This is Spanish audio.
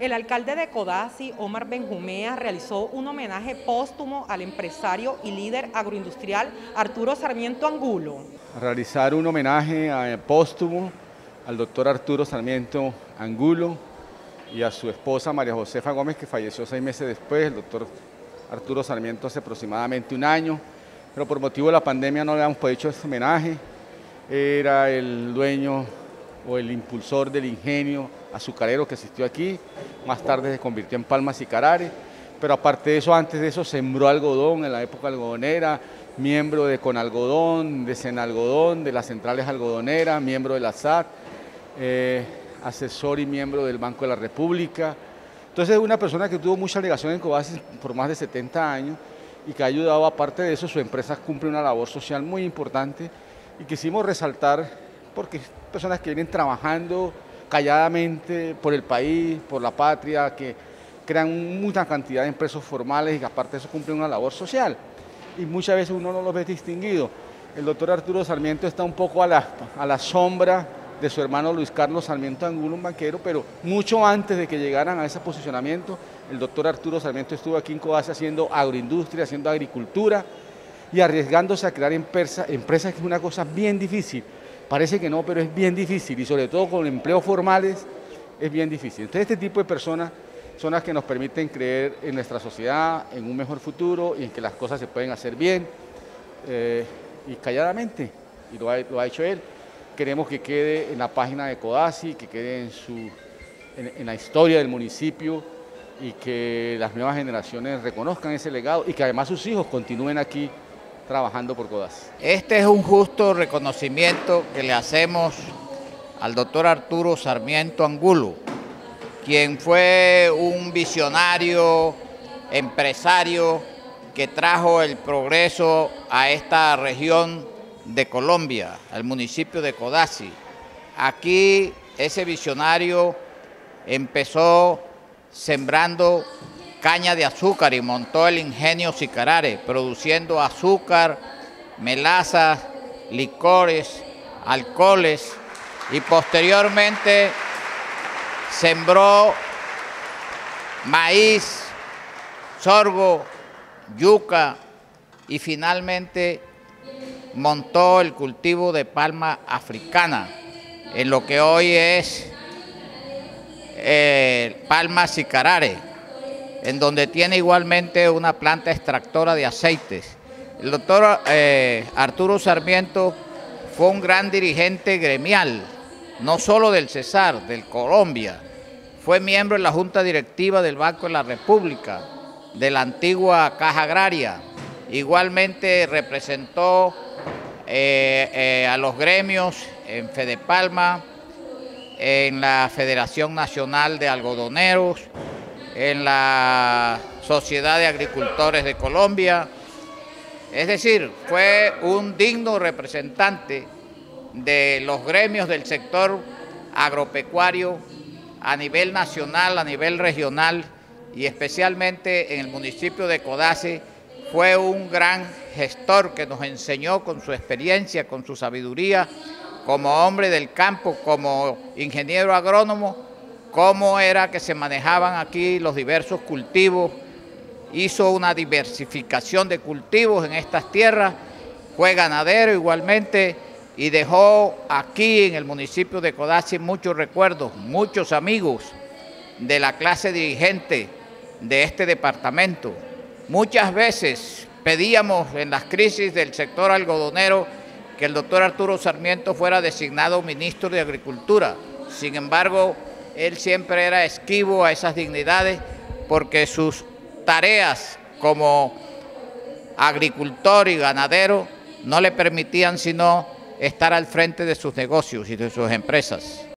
El alcalde de Codazzi, Omar Benjumea, realizó un homenaje póstumo al empresario y líder agroindustrial Arturo Sarmiento Angulo. Realizar un homenaje eh, póstumo al doctor Arturo Sarmiento Angulo y a su esposa María Josefa Gómez, que falleció seis meses después, el doctor Arturo Sarmiento hace aproximadamente un año, pero por motivo de la pandemia no le hemos podido hecho este homenaje. Era el dueño o el impulsor del ingenio azucarero que existió aquí, más tarde se convirtió en Palmas y Carare, pero aparte de eso, antes de eso sembró algodón en la época algodonera, miembro de Conalgodón, de Senalgodón, de las centrales algodoneras, miembro de la SAT, eh, asesor y miembro del Banco de la República. Entonces es una persona que tuvo mucha legación en Cobasi por más de 70 años y que ha ayudado, aparte de eso, su empresa cumple una labor social muy importante y quisimos resaltar porque personas que vienen trabajando calladamente por el país, por la patria, que crean mucha cantidad de empresas formales y que aparte de eso cumplen una labor social. Y muchas veces uno no los ve distinguido. El doctor Arturo Sarmiento está un poco a la, a la sombra de su hermano Luis Carlos Sarmiento Angulo, un banquero, pero mucho antes de que llegaran a ese posicionamiento, el doctor Arturo Sarmiento estuvo aquí en Codazzi haciendo agroindustria, haciendo agricultura y arriesgándose a crear empresas, empresas que es una cosa bien difícil. Parece que no, pero es bien difícil y sobre todo con empleos formales es bien difícil. Entonces este tipo de personas son las que nos permiten creer en nuestra sociedad, en un mejor futuro y en que las cosas se pueden hacer bien eh, y calladamente, y lo ha, hecho él. Queremos que quede en la página de Codazzi, que quede en, su, en la historia del municipio y que las nuevas generaciones reconozcan ese legado y que además sus hijos continúen aquí trabajando por CODAS. Este es un justo reconocimiento que le hacemos al doctor Arturo Sarmiento Angulo, quien fue un visionario, empresario que trajo el progreso a esta región de Colombia, al municipio de Codazzi. Aquí ese visionario empezó sembrando caña de azúcar y montó el ingenio Sicarare, produciendo azúcar, melazas, licores, alcoholes y posteriormente sembró maíz, sorgo, yuca y finalmente montó el cultivo de palma africana en lo que hoy es eh, palma sicarare en donde tiene igualmente una planta extractora de aceites. El doctor eh, Arturo Sarmiento fue un gran dirigente gremial, no solo del Cesar, del Colombia. Fue miembro de la Junta Directiva del Banco de la República, de la antigua Caja Agraria. Igualmente representó eh, eh, a los gremios en Fedepalma, en la Federación Nacional de Algodoneros, en la Sociedad de Agricultores de Colombia. Es decir, fue un digno representante de los gremios del sector agropecuario a nivel nacional, a nivel regional y especialmente en el municipio de Codazzi, fue un gran gestor que nos enseñó con su experiencia, con su sabiduría, como hombre del campo, como ingeniero agrónomo, cómo era que se manejaban aquí los diversos cultivos, hizo una diversificación de cultivos en estas tierras, fue ganadero igualmente y dejó aquí en el municipio de Codazzi muchos recuerdos, muchos amigos de la clase dirigente de este departamento. Muchas veces pedíamos en las crisis del sector algodonero que el doctor Arturo Sarmiento fuera designado ministro de Agricultura. Sin embargo, él siempre era esquivo a esas dignidades porque sus tareas como agricultor y ganadero no le permitían sino estar al frente de sus negocios y de sus empresas.